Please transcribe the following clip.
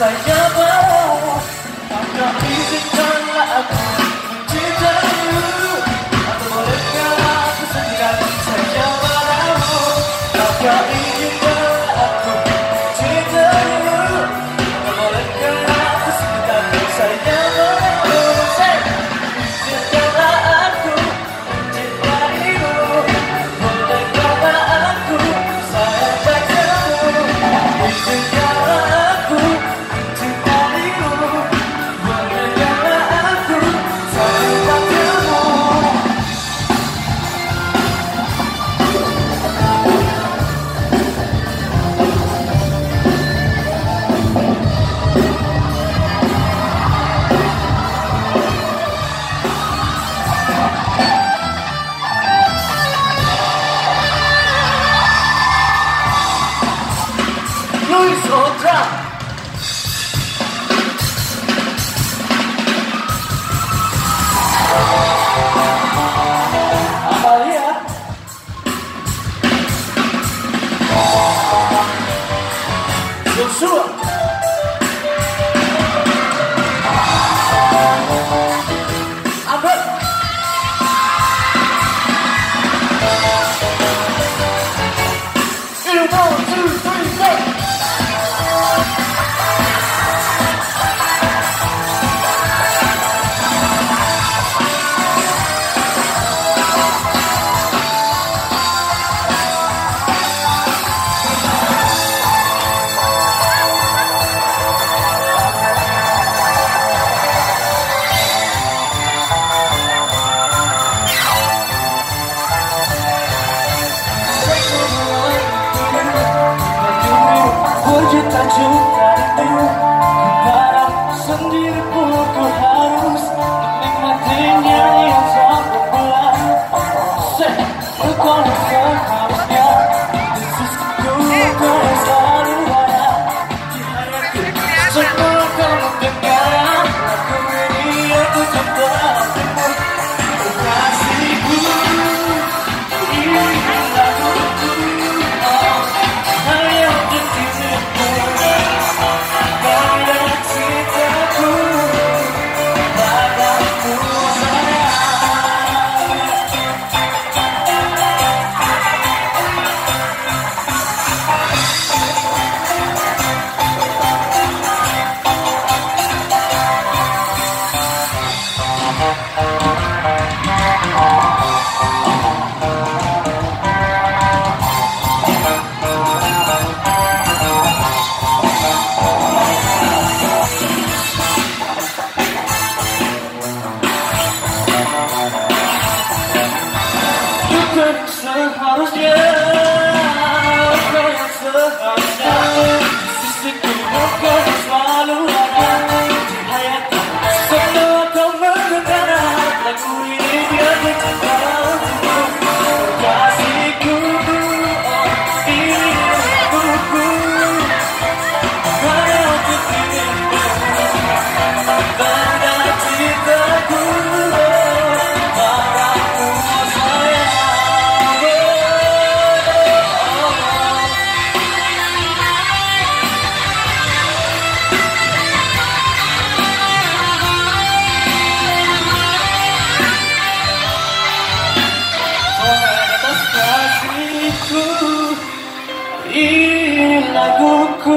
썰려 감사합니다. you. Sıkı moka, svalu, laguku